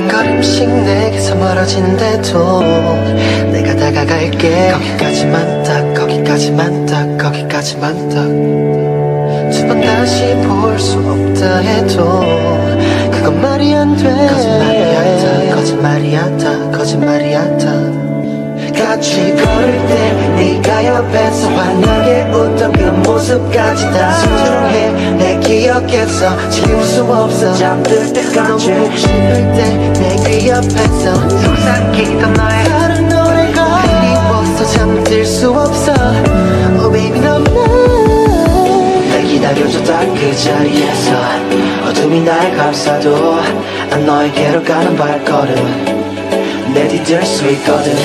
한 걸음씩 내게서 멀어지는데도 내가 다가갈게. 거기까지만 딱 거기까지만 딱 거기까지만 딱. 두 번 다시 볼 수 없다 해도 그건 말이 안돼. 거짓말이야 다 거짓말이야 다 거짓말이야 다. 같이 걸을 때 네가 옆에서 환하게 웃던 그 모습까지 다 소중해 내 기억에서 지울 수 없어. 잠들 때까지 너무 보고 싶을 때내귀 옆에서 속삭이던 너의 다른 노래가 그리워서 잠들 수 없어. Oh baby 너무나 기다려줘 딱그 자리에서. 어둠이 날 감싸도 난 너에게로 가는 발걸음. 내 뒤들 수 있거든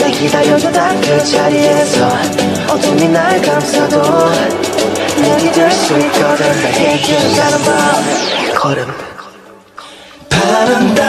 날 기다려줘 딱그 자리에서. 어둠이 날 감싸도 내 뒤들 수 있거든. 나에게로 가는 발걸음. 바람 따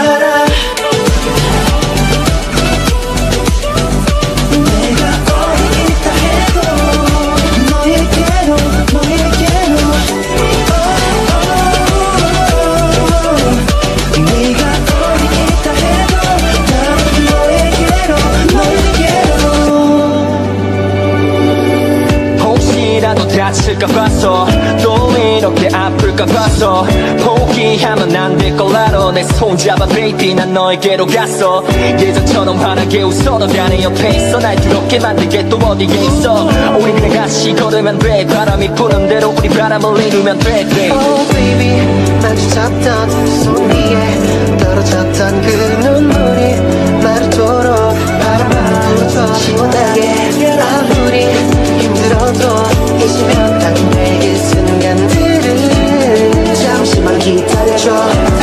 혹시라도 다칠 것 같아 또 이렇게 아플 것 같아 포기하면 안될걸 알아. 내 손잡아 baby 난 너에게로 갔어. 예전처럼 환하게 웃어도 나내 옆에 있어. 날 두렵게 만들게 또 어디에 있어. 우리 그냥 같이 걸으면 돼. 바람이 부는 대로 우리 바람을 이루면 돼. 돼. Oh baby 마주쳤던 손 위에 떨어졌던 그 눈물 안